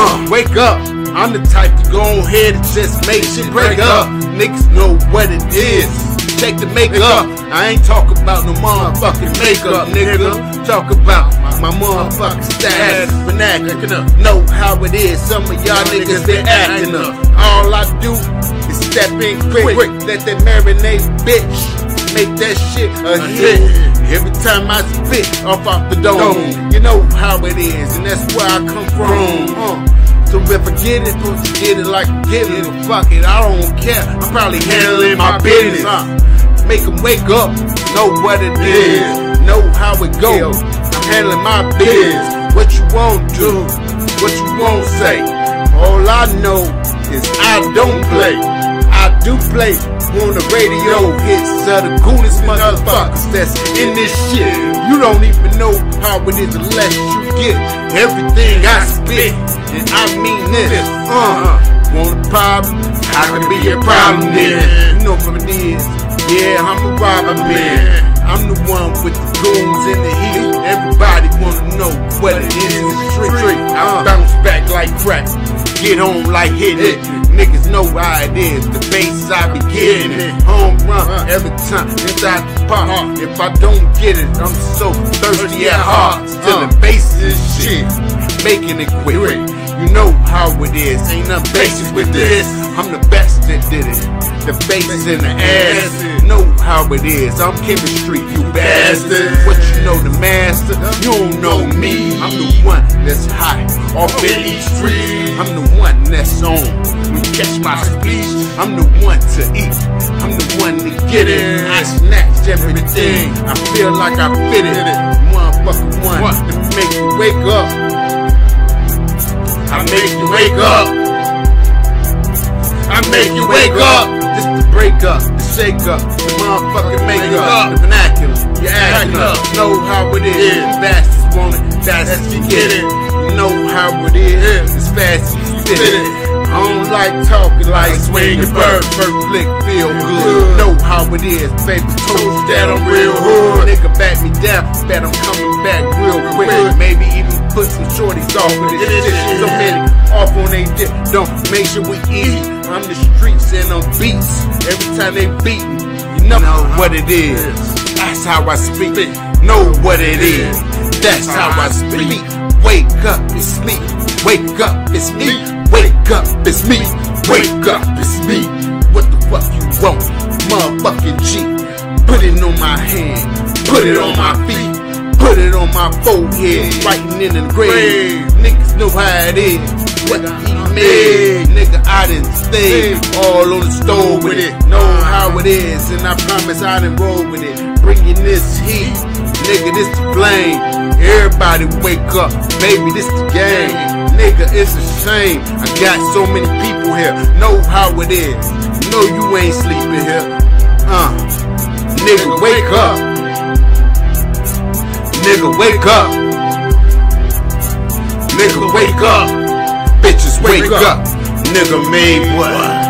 Uh, wake up. I'm the type to go ahead and just make shit break up. Niggas know what it is. Check the makeup. I ain't talking about no motherfucking makeup, nigga. Talk about my motherfucking status, vernacular. Know how it is. Some of y'all niggas they acting up. All I do is step in quick, quick. Let that marinate, bitch. Make that shit a hit. Every time I spit off off the dome, you know how it is, and that's where I come from. Uh. So if I get it, supposed to get it like I get it. Fuck it, I don't care. I'm probably handling my business. Uh, make them wake up, know what it is, know how it goes. I'm handling my business. What you won't do, what you won't say. All I know is I don't play. Do play on the radio hits of the coolest motherfuckers that's in this shit. You don't even know how it is unless you get everything I spit. And I mean this. Uh, want a problem? I can be a problem then. You know what it is. Yeah, I'm a robber man. I'm the one with the goons in the heat. Everybody wanna know what it is the street. I bounce back like crack. Get on like hitting it. Niggas know how it is. The bass I be getting it. Home run every time inside the park. If I don't get it, I'm so thirsty at heart. Stealing bases shit. Making it quick. You know how it is. Ain't nothing basic with this. I'm the best that did it. The bass in the ass. How it is. I'm chemistry, you bastard. What you know, the master? You don't know me. I'm the one that's hot off these streets. I'm the one that's on. When you catch my speech, I'm the one to eat. I'm the one to get it. I snatch everything. I feel like I fit it. Motherfucker one to make you wake up. I make you wake up. I make you wake up. This the break up, the shake up, the motherfucking make up, the vernacular. You acting up, know how it is. Bastards want it, fast as you get it. You know how it is, as fast as you spit it. I don't like talking like swinging bird, first flick feel good. Know how it is, baby. You that I'm real hood. Nigga back me down, bet I'm coming back real quick. Maybe even put some shorties off of this shit. So many off on they dick. Don't make sure we easy. I'm the streets and I'm beats. Every time they beat me, you know what it is. That's how I speak. Know what it is. That's how I speak. Wake up, it's me. Wake up, it's me. Wake up, it's me. Wake up, it's me. What the fuck you want? Motherfucking G. Put it on my hand. Put it on my feet. Put it on my forehead, writing in the grave. Niggas know how it is. What he made, nigga, I didn't stay all on the stove with it. Know how it is, and I promise I didn't roll with it. Bringing this heat, nigga, this the flame. Everybody wake up, baby, this the game. Nigga, it's a shame. I got so many people here. Know how it is. Know you ain't sleeping here. Uh, nigga, wake up. Nigga, wake up. Nigga, wake up. Bitches, wake up. Nigga made what?